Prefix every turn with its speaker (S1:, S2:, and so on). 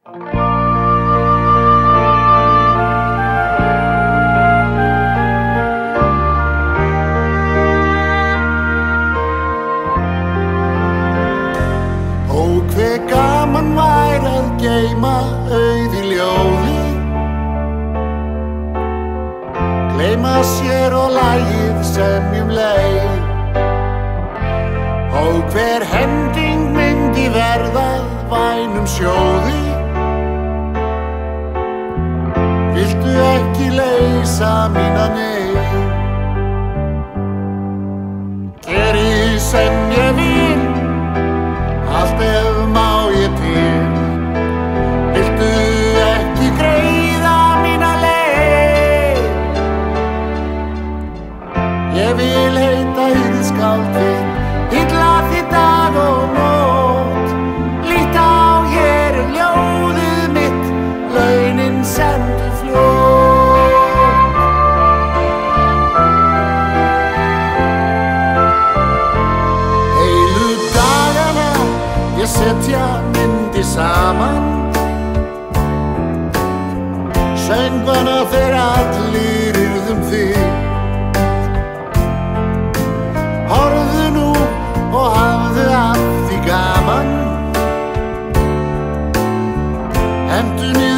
S1: Ó hver gaman vær að geima auði ljóði. Gleima sér og lægið semjum leið. Ó hver hending myndi verða vænum sjóði sa minanei Söngvana þeir allir yrðum þig. Horfðu nú og hafðu af því gaman. Hendu niður